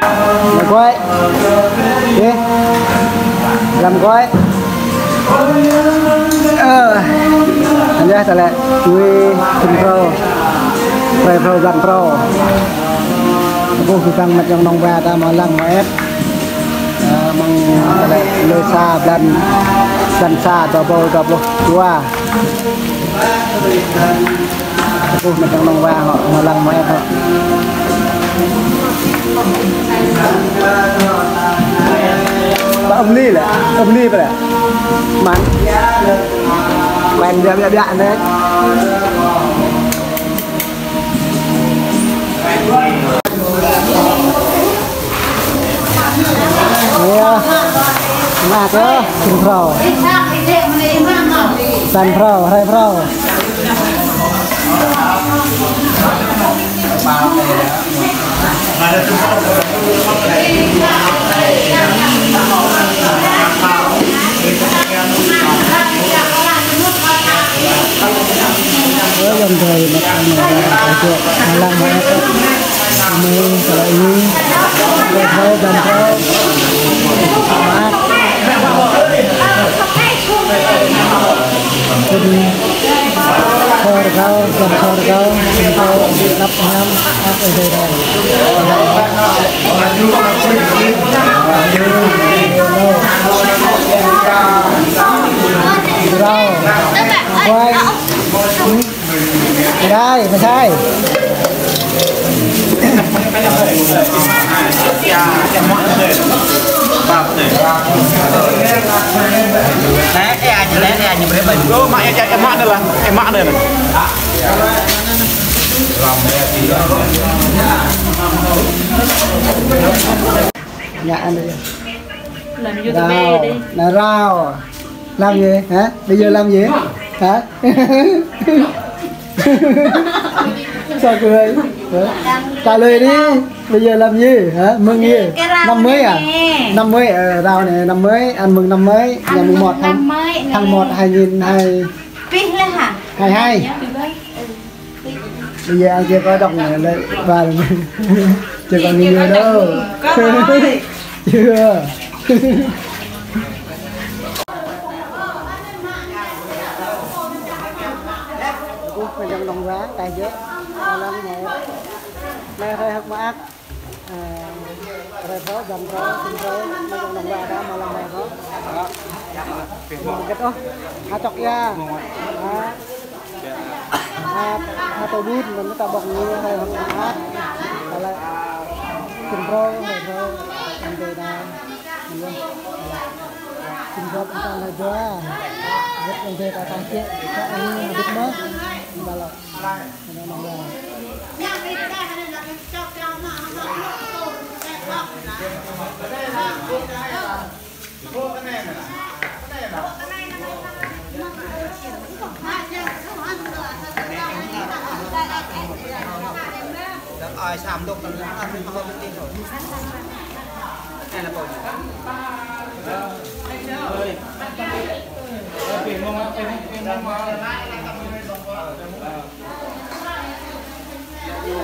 làm quay đi. Làm quay ờ. Anh nhá lại Ui kim pro pro pro dàn pro aku mặt trong nông ba ta mà lăng mà ép. Mang lại lơi xa dan dan xa tao bao bầu Chúa. Tua mặt trong nông ba họ mà lăng mà ép họ ông âm ly lại âm ly vậy mạnh, quen ra bị đạn đấy. Iya, nah ke King Pro, San Pro, Ray Pro dòng thời mà con này là chuyện mà làm mà em mình trở lại như về thôi dần thôi mát jadi thôi được đâu dần thôi được đâu chúng tôi bị đắp nhắm áp ở đây đây đâu quayไม่ได้ไม่ใช่ Đấy, cái ai chỉ lấy cái ai nhìn thấy mình. Ô, mak em em mak đây là em mak đây này. nhà ăn đi làm rau youtube đi là rau làm gì hả bây giờ làm gì hả sao cười trả lời đi. Bây giờ làm gì? Hả? Mừng gì? Năm mới à? năm mới ờ, rau này năm mới ăn mừng năm mới. Ngày mùng một tháng tháng một hai nghìn hai hai hai. Bây giờ anh chưa có đọc này lên và chưa còn nhiều đâu. chưa តែយើឡើងមកលែហើយហឹកមកអាក់អឺរែបដំរសំរមកក្នុងវ៉ាដែរមកឡើងមកមកទៅអាចកយ៉ាអាអាទៅវូនមិនតបងងារហើយហឹកមកអាក់តែឡើងសំរមកទៅអំដែរដែរជំរាបតាមហើយដែរយកទៅតែតាមទៀតតែអីមិនដឹងមក đồng giá tài chứ làm một nay hơi hắc mát rồi phố dần phố xin phố mình trong đồng giá đó mà làm này phố cái đó à chọc ra à à à tôi biết mình ta bọc như hơi hắc mát rồi lại xin phố rồi phố làm về đây mình luôn xin phố chúng ta là doa rất là về ta tăng chết các anh biết mất Ba lọc. Ano nang ba? Rồi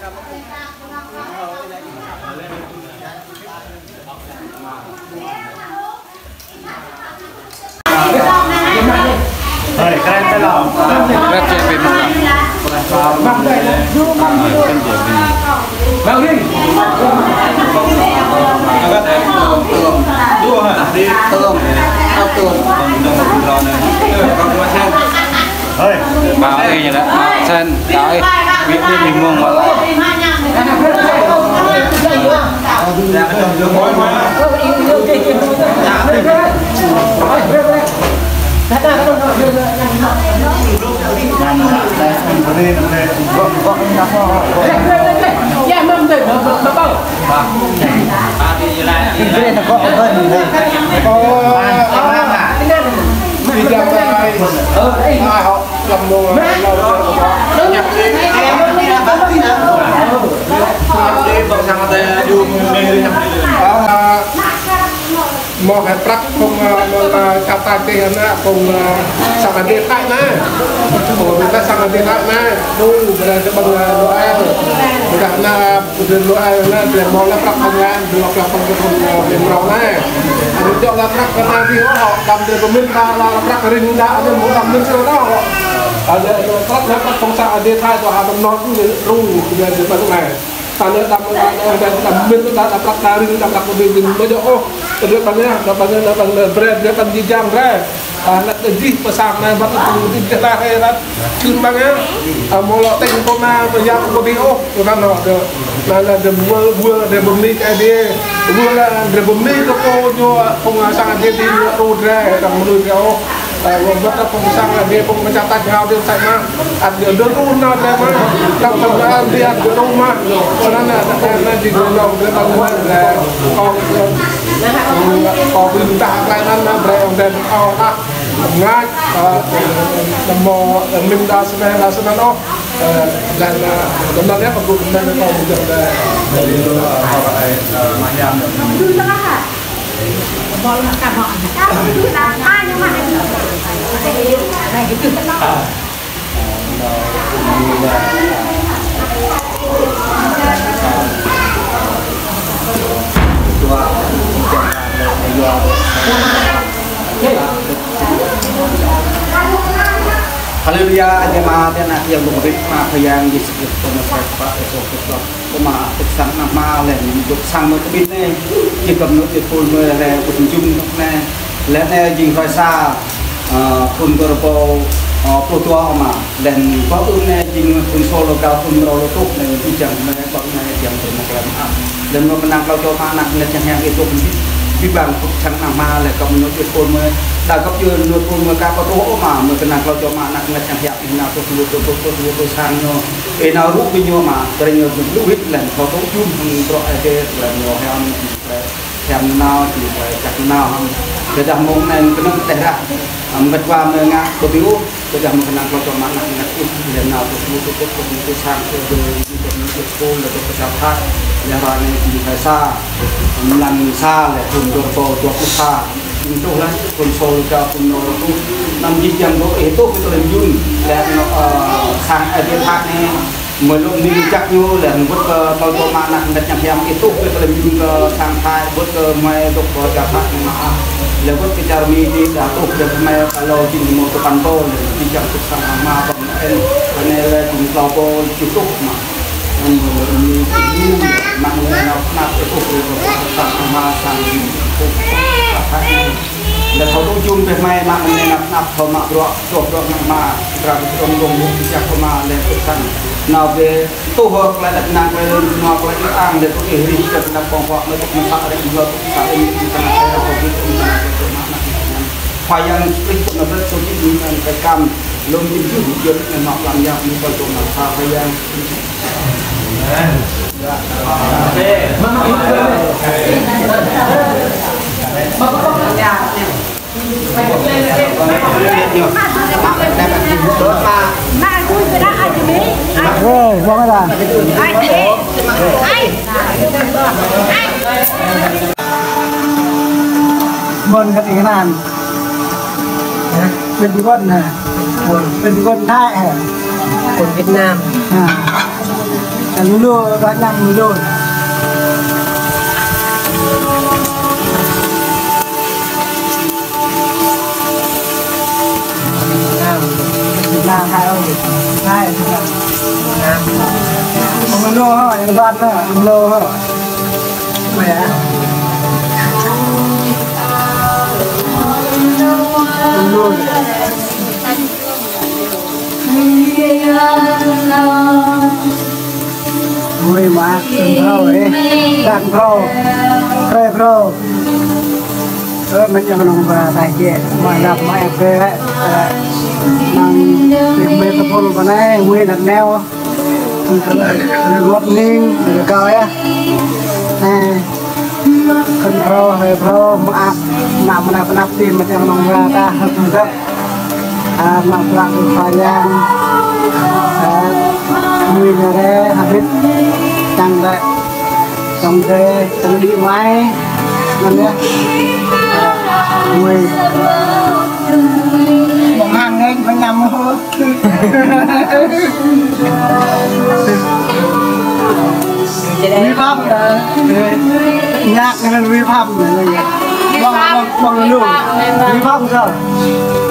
xàm đục tận nó không không đi rồi. Đây là bột. Rồi, keren thế nào? Dua hả? Đi. Tường. Tao tường. Thôi. bảo đi như đó sen đợi việc đi mình mua mà lại Ini, ini. Cái này có hơn này. Đi ra đây. Ai họ làm mua nhập đi. Đi bằng sang đây dùng đi. Một cái trắc không mà cặp ta tiền na cùng sang ăn điện tại na ồ người ta sang ăn điện tại na đu bây giờ bằng đồ ăn bây giờ na đồ ăn na để mong là các công an được là công việc công việc rau na anh cho là các công an thì họ làm được của mình ta là các ring đã nên muốn làm được sao đó ada các các công sản điện tại tòa hàm non cũng ru bây giờ bằng này tanda đam đam đam min tu đam đam kari đam đam bin bin bajo oh terus banyak đam banyak đam bread dia kan dijam re anak di pasar na bat kita khairat chun banyak molo teng ko banyak ko oh kan no de na de bua bua de bumi ka bua la de bumi ko ko nyo kung sang dia di ro re dam đi ke oh Wabata pengusaha cho nên là hal dia sama ada deruna sama dan pengalaman dia di rumah karena ada di gunung dia bangun dan kau kau minta kalian berang dan kau ah ngai namo minta sebenarnya sebenarnya oh dan sebenarnya perlu sebenarnya kau juga dari orang mayam Bọn cả bọn Các thứ là ai nhưng mà Này cái chữ nó Haleluya jemaat yang nak yang berikmat yang disebut pemasai Pak Yesus Kristus kuma sang nama lên dục sang một cái bên này chỉ cầm nút thì phun mưa là cùng chung này lên này dừng phải xa phun cơ bộ pro tua mà lên có ưu này dừng phun solo lại có một lần áp lên đã gặp chưa nút phun mưa cao có tốt mà mà menang kalau cho mana net chẳng yang ini aku tôi tôi tôi tôi tôi tôi sang nyo e nào rút với nhau mà bây giờ cũng lúc biết là có tốt chung hơn rõ cái là nhiều hem thèm nào, thì phải chặt nào. Hơn bây giờ mong này, cái nó tệ ra à, mất qua ngã, có biểu. mình cái cái sang cái cái cái cái cái cô là cái cái khác nhà bạn này thì phải xa làm xa là cùng đồ tổ tổ cũng xa itu lah konsol ka puno tu nam jijang do itu kita lanjut dan sang ada hak belum diinjak yo dan buat ke kau ke mana hendaknya yang itu ke terjun ke Shanghai buat ke mai untuk ke Jakarta maaf lewat ke Jerman di satu dan mai kalau di mau ke kantor di jam ke sama pemain panel di Singapura cukup mah dan ini mang nak nak itu ke sama sama cukup dan kau tuh jum ke mai mang nak nak kau mak roh roh roh nak mak terang terang rumah di Jakarta lewat kan có mà nào về tu hợp lại đặt nàng về ngọc lại cái ăn để có thể hình cho nạp phòng họ mới có một sắc đấy vừa có sắc đấy chúng ta sẽ là có cái chúng ta sẽ có mạng phải yang cái nó rất số những những cái cam lông những thứ chuyện này nọ làm nhau như vậy chúng ta phải เฮ้ยฟ้องอะไรไอ้ไอ้บนกันอีกนานเป็นก้นนะเป็นก้นท่าแอบคนเวียดนามอ่าแต่รู้รู้ร้านยำรู้ โลฮะยังบ้านะโลฮะแหมลูกบุรีมาดังเข้าเอ้ดังเข้าเคยเข้าเออมันจะมลงมาตายเกียมาดับมาเอฟเฟนั่งเป็มเบตาพลกันหน่เว้ยนักแนว រត់លេងរកយតែខនប្រហើយប្រមកអាប់ណាមណាប់ណាប់ទីមកក្នុងរាតាហឹកហឹកអាមកប្រាក់បាយ៉ាងមួយរ៉េអាភិតតាំងដែរសំទេសំឌីម៉ៃហ្នឹងណាមួយមកហាងឯងបញ្ញាមហឺ là nhạc nên vi phạm rồi. Bằng bằng bằng luôn. Vi phạm sao?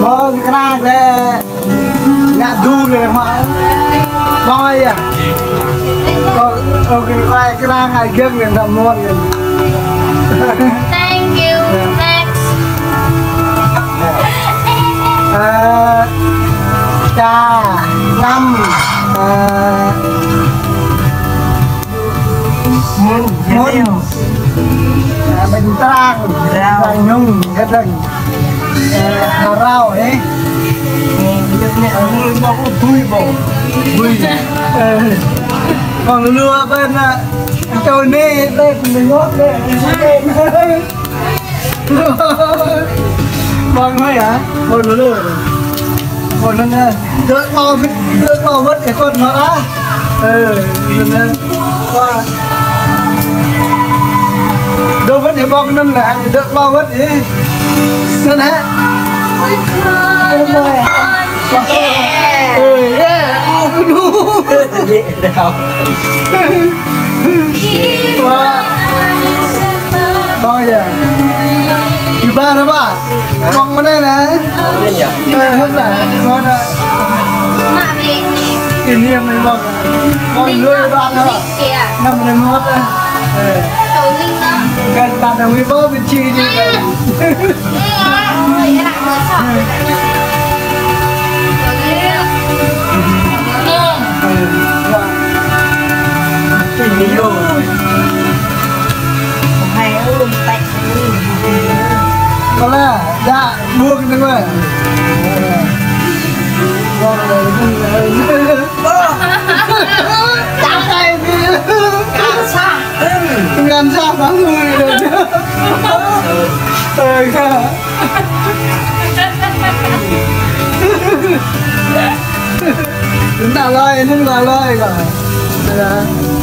Vâng, cái này là nhạc du rồi mà. Boy à. Có ok, cái cái này hay kiếm người làm luôn rồi. Thank you. Next. Ờ, trà năm ờ, muốn muốn à, bình trang vàng nhung hết rừng Ờ, hà rau ấy. Ờ, bông thui bông thui. Ờ, còn lừa bên à, trôi đi đây mình ngót đây vâng thôi hả? Lừa rồi. Một nó nè đợi bao đợi bao mất cái con nó đã. Ừ mình qua để bao năm là đợi bao mất đi nên hả Đúng rồi. Ừ, yeah. Oh, no. Wow. Bao giờ? Thứ ba đó bà. Con bên đây nè. Ờ, hết là à, Mà về kỷ niệm này bằng con nuôi bạn đó. kìa. Năm này mất à. Ờ, Tổ linh đó. Cái bạn đồng ý bố bên nào ta Nên là mà lôi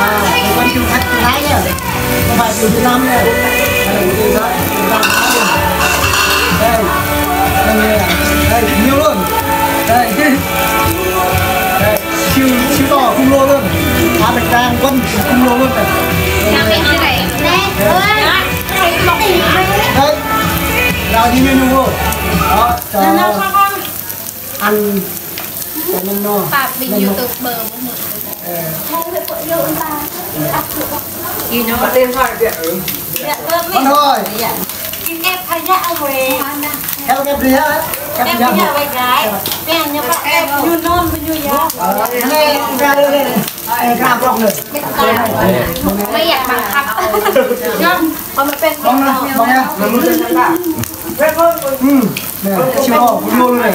à một quất chịu khách thứ hai nhá không phải chịu thứ năm nhá đây là chịu thứ năm đây đây đây đây nhiều luôn đây đây siêu siêu to khung lô luôn ăn bạch đang quân khung lô luôn này Làm cái như này. Nè, ơi. Thầy bọc đó ăn cho nó no Bà bình YouTube bờ một mực. You know what? con thôi. Em phải ra về. Theo cái gì á. Cái em phải ra á về gái. Em như bạn em như non với như giá này ra đây đây này. Ra vlog này. Mấy giặt bằng khắp. non còn một bên bông nè bông nha ừ. Nè chiều hồ cũng luôn này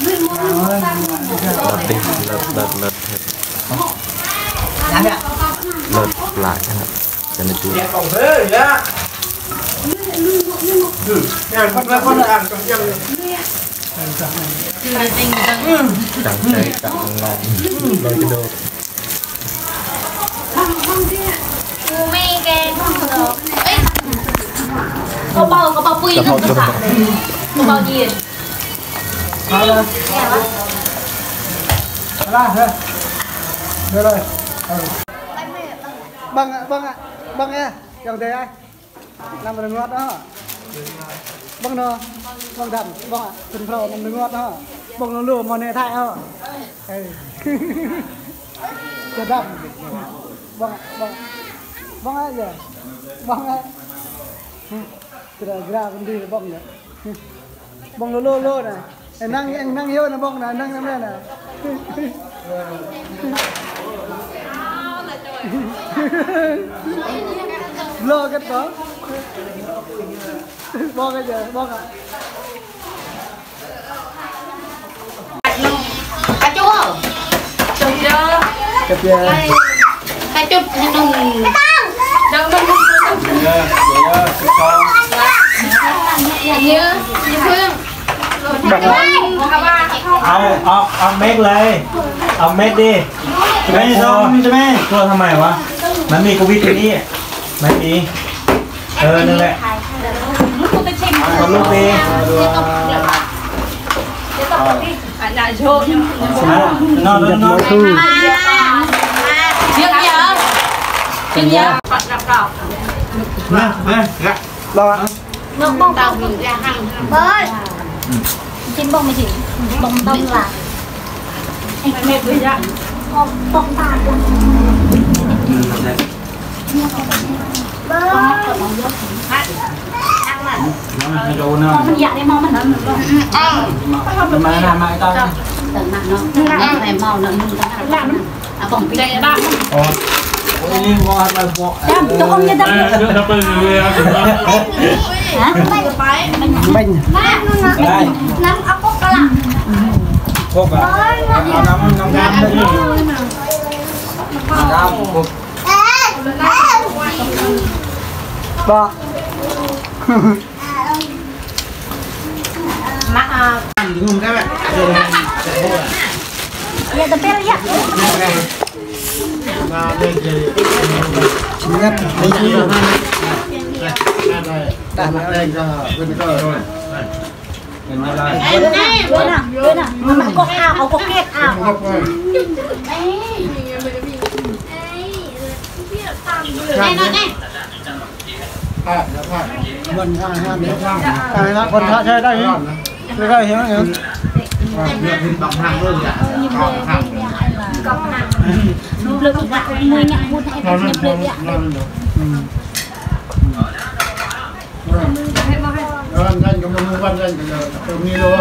lật đi lật lật lật hết lật lại hết cho nó chú con con con ăn càng cháy càng ngon cái đồ Cô mê không được. Có bao có bao quy được, không được. Có bao gì? Đó lên Đó lên Đưa rồi ừ. Ạ, bằng ạ Băng nha Chồng thế ai Làm một đường ngọt đó Bằng nó Bằng đậm Bằng ạ Tình phổ làm đường ngọt đó Bằng nó lùa mòn hệ thay đó, ừ. Chết đậm ạ, bằng Bằng ạ giờ bông ấy kira ra con đi bông nữa bông lô lô lô này anh năng anh năng yêu là bông là năng năm nay là lo cái đó bo cái giờ bo cả cá chú chụp chưa chụp chưa cá chụp đừng đừng đừng đừng đừng đừng เอาเอาเอาเม็ดเลย เอาเม็ดดิไม่ชอบใช่ไหมตัวทำไมวะ มันมีโควิดตัวนี้ไม่มี เออ นั่นแหละเอาลูกดี anh là chua นอนนอน thu chưa nhớ chưa nhớ Phật gặp cọc มามา lo nước bông tàu mình ra hàng bơi trên bông này chị Bông bông là Mày mệt quá dạ. Ờ, bông bông tạt là Con dạ đấy mong mình. Ăn được không? Ăn Mà làm lại tao. Dạ. Tần nặng nó Nặng này màu nó nâng tao Nặng À bỏng cái này bạn. Ồ Ôi, ngon là bộ Đâm, dạ, tôi không nhớ đâm Đâm, đâm, đâm Hả? Bánh. Bánh đây năm ốc cốt có làm cốt à năm năm năm năm năm năm cốt ba mà à ăn đúng các bạn giờ tập bơi nhá nhất đi đi ta lại đây giờ bên cờ rồi Mak kau kau, kau kau kau. Này này này. À, mình ha ha mình ha. Cái này còn thợ chơi đây. Chơi đây hiểu không? Bằng hàng luôn cả. Bằng hàng. Lực bạc 10 nhạc một hay nhập lực ạ. Ừ. Ừ. Ừ. Ừ. Ừ. Ừ. Ừ. Ừ. Ừ quan dân từ từ từ mi luôn